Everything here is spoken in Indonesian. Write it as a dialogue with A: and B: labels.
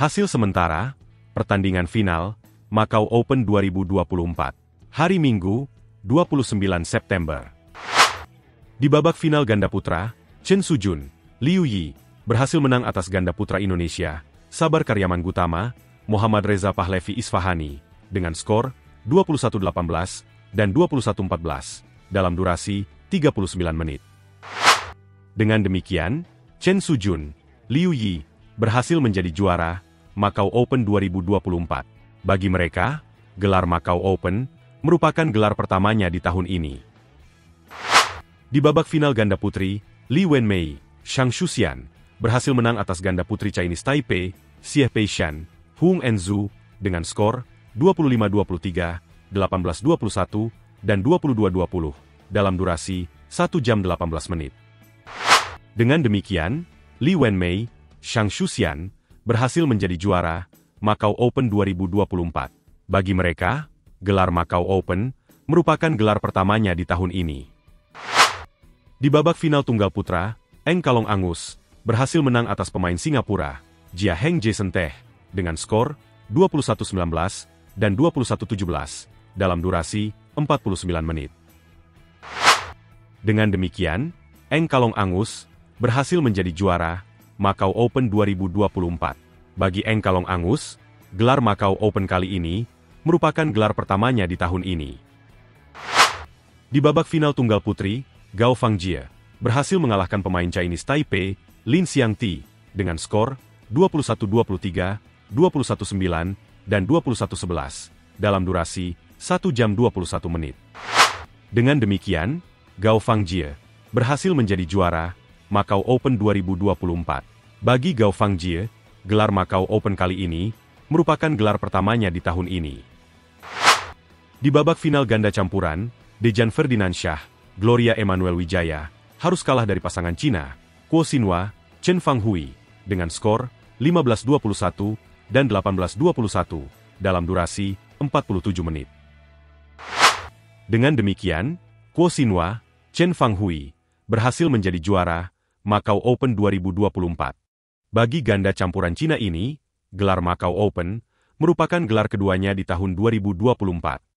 A: Hasil sementara, pertandingan final, Macau Open 2024. Hari Minggu, 29 September. Di babak final ganda putra, Chen Sujun, Liu Yi, berhasil menang atas ganda putra Indonesia, Sabar Karyaman Gutama, Muhammad Reza Pahlevi Isfahani, dengan skor 21-18 dan 21-14 dalam durasi 39 menit. Dengan demikian, Chen Sujun, Liu Yi, berhasil menjadi juara Macau Open 2024. Bagi mereka, gelar Macau Open merupakan gelar pertamanya di tahun ini. Di babak final ganda putri, Li Wenmei, Shang Shuxian, berhasil menang atas ganda putri Chinese Taipei, Xie Peishan, Hung Enzu, dengan skor 25-23, 18-21, dan 22-20, dalam durasi 1 jam 18 menit. Dengan demikian, Li Wenmei, Shang Shuxian, berhasil menjadi juara Macau Open 2024. Bagi mereka, gelar Macau Open merupakan gelar pertamanya di tahun ini. Di babak final tunggal putra, Eng Kalong Angus berhasil menang atas pemain Singapura, Jia Heng Jason Teh, dengan skor 21-19 dan 21-17 dalam durasi 49 menit. Dengan demikian, Eng Kalong Angus berhasil menjadi juara Macau Open 2024. Bagi Eng Kalong Angus, gelar Macau Open kali ini merupakan gelar pertamanya di tahun ini. Di babak final tunggal putri, Gao Fangjie berhasil mengalahkan pemain Chinese Taipei, Lin Xiangti, dengan skor 21-23, 21-9, dan 21-11 dalam durasi 1 jam 21 menit. Dengan demikian, Gao Fangjie berhasil menjadi juara Macau Open 2024. Bagi Gao Fangjie, gelar Macau Open kali ini merupakan gelar pertamanya di tahun ini. Di babak final ganda campuran, Dejan Ferdinand Shah, Gloria Emmanuel Wijaya, harus kalah dari pasangan Cina, Kuo Xinhua, Chen Fanghui, dengan skor 15-21 dan 18-21 dalam durasi 47 menit. Dengan demikian, Kuo Xinhua, Chen Fanghui, berhasil menjadi juara Macau Open 2024. Bagi ganda campuran Cina ini, gelar Macau Open merupakan gelar keduanya di tahun 2024.